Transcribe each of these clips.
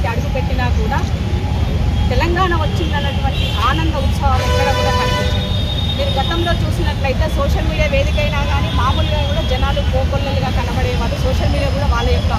రంగంలోకి అడుగుపెట్టినా కూడా తెలంగాణ వచ్చిందన్నటువంటి ఆనంద ఉత్సవాలు ఎక్కడ కూడా కనిపించాయి మీరు గతంలో చూసినట్లయితే సోషల్ మీడియా వేదికైనా కానీ మామూలుగా కూడా జనాలు కోకొల్లలుగా కనబడేవాళ్ళు. సోషల్ మీడియా కూడా వాళ్ళ యొక్క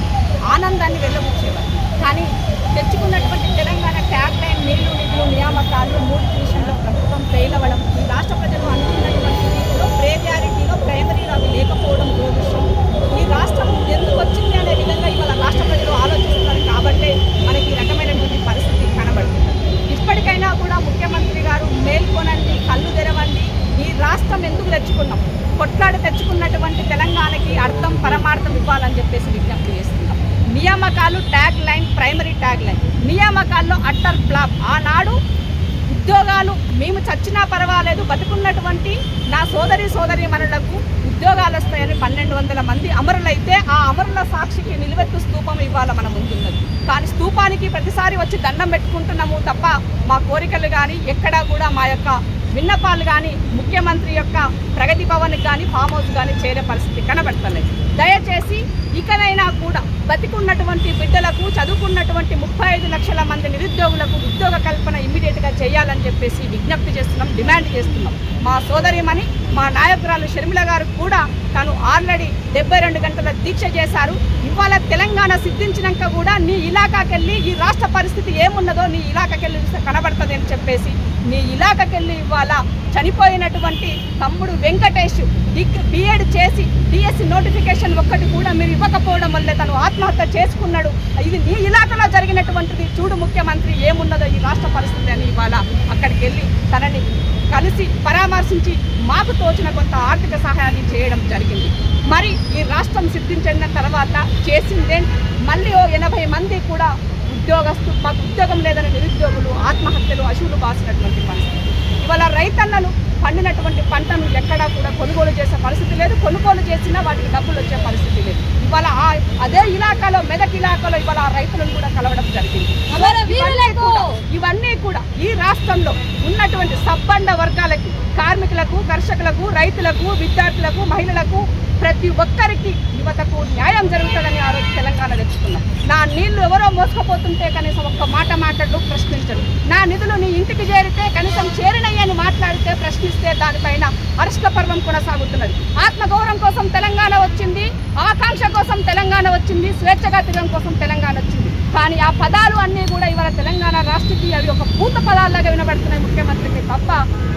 ఉన్నటువంటి తెలంగాణకి అర్థం పరమార్థం ఇవ్వాలని చెప్పేసి విజ్ఞప్తి చేస్తున్నాం. నియామకాలు tag line primary tag line. నియామకాల్లో utter flop ఆనాడు ఉద్యోగాలు మేము చచ్చినా పర్వాలేదు బతుకున్నటువంటి నా సోదరి సోదరి మనులకు ఉద్యోగాలు వస్తాయని పన్నెండు వందల మంది అమరులైతే ఆ అమరుల సాక్షికి నిలువెత్తు స్తూపం ఇవ్వాలి మన ముందున్నది. కానీ స్తూపానికి ప్రతిసారి వచ్చి దండం పెట్టుకుంటున్నాము తప్ప మా కోరికలు కానీ ఎక్కడా కూడా మా యొక్క విన్నపాలు కానీ ముఖ్యమంత్రి యొక్క ప్రగతి భవన్కి కానీ ఫామ్ హౌస్ కానీ చేరే పరిస్థితి కనబడతలేదు. దయచేసి ఇకనైనా కూడా బతికున్నటువంటి బిడ్డలకు చదువుకున్నటువంటి ముప్పై ఐదు లక్షల మంది నిరుద్యోగులకు ఉద్యోగ కల్పన ఇమ్మీడియట్గా చేయాలని చెప్పేసి విజ్ఞప్తి చేస్తున్నాం డిమాండ్ చేస్తున్నాం. మా సోదరిమని మా నాయకురాలు షర్మిల గారు కూడా తను ఆల్రెడీ డెబ్బై రెండు గంటల దీక్ష చేశారు. ఇవాళ తెలంగాణ సిద్ధించినాక కూడా నీ ఇలాకాకెళ్ళి ఈ రాష్ట్ర పరిస్థితి ఏమున్నదో నీ ఇలాకాకెళ్ళి కనబడుతుంది అని చెప్పేసి నీ ఇలాకాకెళ్ళి ఇవాళ చనిపోయినటువంటి తమ్ముడు వెంకటేష్ డిగ్ బిఎడ్ చేసి డిఎస్సి నోటిఫికేషన్ ఒక్కటి కూడా మీరు ఇవ్వకపోవడం వల్లే తను ఆత్మహత్య చేసుకున్నాడు. ఇది నీ ఇలాకాలో జరిగినటువంటిది. చూడు ముఖ్యమంత్రి ఏమున్నదో ఈ రాష్ట్ర పరిస్థితి అని ఇవాళ అక్కడికి వెళ్ళి తనని కలిసి పరామర్శించి మాకు తోచిన కొంత ఆర్థిక సహాయాన్ని చేయడం జరిగింది. మరి ఈ రాష్ట్రం సిద్ధించిన తర్వాత చేసిందే మళ్ళీ ఓ ఎనభై మంది కూడా ఉద్యోగస్తు మాకు ఉద్యోగం లేదని నిరుద్యోగులు ఆత్మహత్యలు అశువులు బాసినటువంటి పరిస్థితి. ఇవాళ రైతన్నలు పండినటువంటి పంటను ఎక్కడా కూడా కొనుగోలు చేసే పరిస్థితి లేదు. కొనుగోలు చేసినా వాటికి డబ్బులు వచ్చే పరిస్థితి లేదు. ఇవాళ ఆ- అదే ఇలాకాలో మెదక్ ఇలాకాలో ఇవాళ ఆ రైతులను కూడా కలవడం జరిగింది. ఇవన్నీ కూడా ఈ రాష్ట్రంలో ఉన్నటువంటి సబ్బండ వర్గాలకి కార్మికులకు కర్షకులకు రైతులకు విద్యార్థులకు మహిళలకు ప్రతి ఒక్కరికి యువతకు న్యాయం జరుగుతుందని ఆ రోజు తెలంగాణ తెచ్చుకున్నాం. నా నీళ్ళు ఎవరో మోసుకుపోతుంటే కనీసం ఒక్క మాట మాట్లాడు ప్రశ్నించడు నా నిధులు నీ ఇంటికి చేరితే కనీసం చేరినయ్యని మాట్లాడితే దానిపైన అరెస్టుల పర్వం కొనసాగుతున్నది. ఆత్మగౌరవం కోసం తెలంగాణ వచ్చింది ఆకాంక్ష కోసం తెలంగాణ వచ్చింది స్వేచ్ఛగా తిరగడం కోసం తెలంగాణ వచ్చింది. కానీ ఆ పదాలు అన్నీ కూడా ఇవాళ తెలంగాణ రాష్ట్రకి అవి ఒక భూత పదాల్లాగా వినబడుతున్నాయి ముఖ్యమంత్రికి తప్ప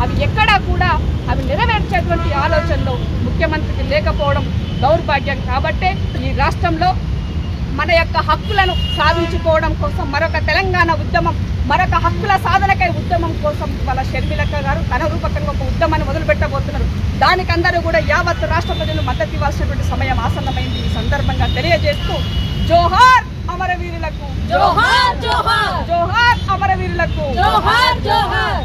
అవి ఎక్కడా కూడా అవి నెరవేర్చేటువంటి ఆలోచనలో ముఖ్యమంత్రికి లేకపోవడం దౌర్భాగ్యం కాబట్టే ఈ రాష్ట్రంలో మన యొక్క హక్కులను సాధించుకోవడం కోసం మరొక తెలంగాణ ఉద్యమం మరొక హక్కుల సాధనకై ఉద్యమం కోసం వాళ్ళ షర్మిలక్క గారు తన రూపకంగా ఒక ఉద్యమాన్ని మొదలు పెట్టబోతున్నారు. దానికి అందరూ కూడా యావత్ రాష్ట్ర ప్రజలు మద్దతు ఇవ్వాల్సినటువంటి సమయం ఆసన్నమైంది. ఈ సందర్భంగా తెలియజేస్తూ జోహార్ అమరవీరులకు జోహార్ జోహార్! జోహార్ అమరవీరులకు జోహార్ జోహార్!